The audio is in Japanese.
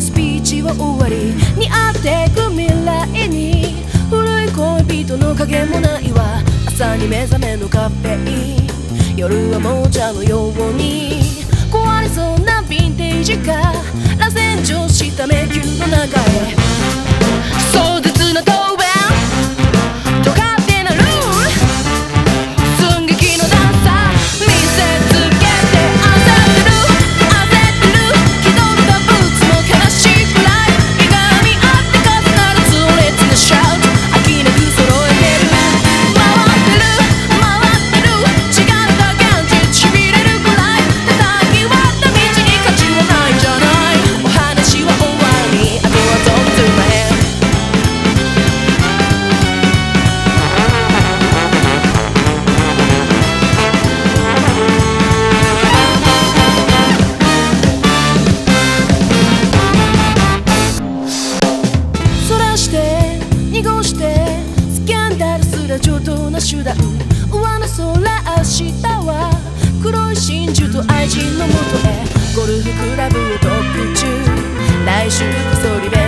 スピーチは終わり。に会ってく未来に。古い恋人の影もないわ。朝に目覚めのカフェイン。夜はもう茶のように。な手段上の空明日は黒い真珠と愛人のもとへ。ゴルフクラブを特注。来週こそリベンジ。